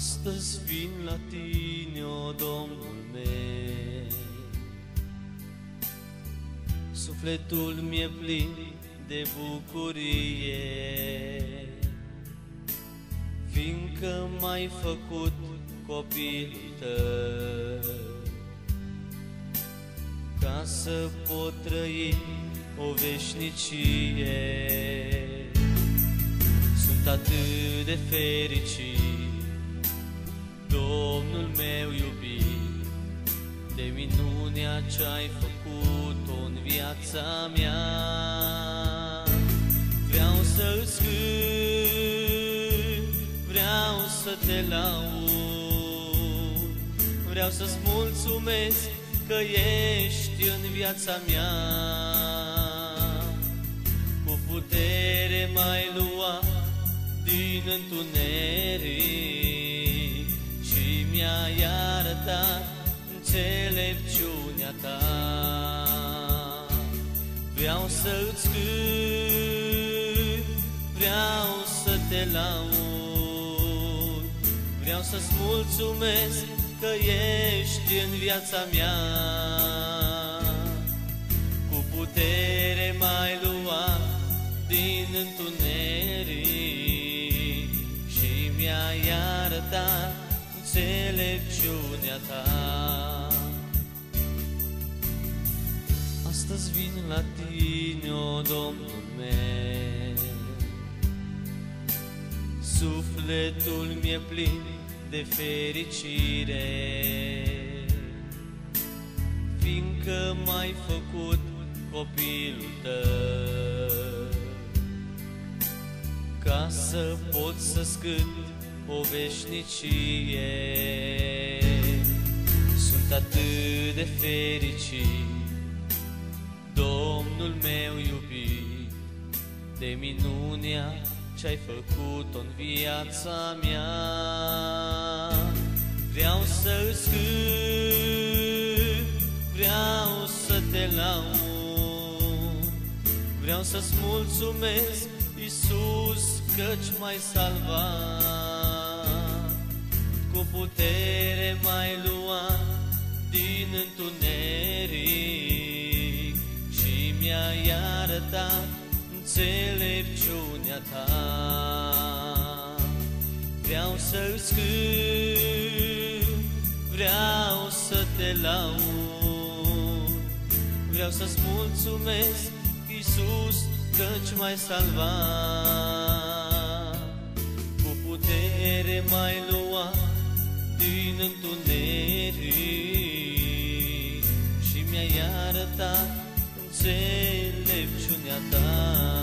Astăzi vin la tine, o Domnul meu, Sufletul mi-e plin de bucurie, Fiindcă m-ai făcut copilul tău, Ca să pot trăi o veșnicie. Sunt atât de fericit, Domnul meu iubit, de minunea ce-ai făcut-o în viața mea. Vreau să-ți cânt, vreau să te laud, vreau să-ți mulțumesc că ești în viața mea. Cu putere mai lua din întuneric și mi-ai arătat înțelepciunea ta. Vreau să-ți cânt, vreau să te laud, vreau să-ți mulțumesc că ești în viața mea. Cu putere mai lua din întuneric înțelepciunea ta. Astăzi vin la tine, o Domnul meu, Sufletul mi-e plin de fericire, Fiindcă m-ai făcut copilul tău, Ca să pot să scânt o veșnicie. Sunt atât de fericit, Domnul meu iubit, de minunea ce-ai făcut în viața mea. Vreau să-ți cânt, vreau să te laud, vreau să-ți mulțumesc, Iisus, căci m-ai salvat. Cu putere mai lua din întuneric și mi-ai arătat înțelepciunea ta. Vreau să-ți cânt, vreau să te laud, vreau să-ți mulțumesc, Iisus, căci m-ai salvat. Cu putere mai lua din întuneric și mi-ai arătat înțelepciunea ta.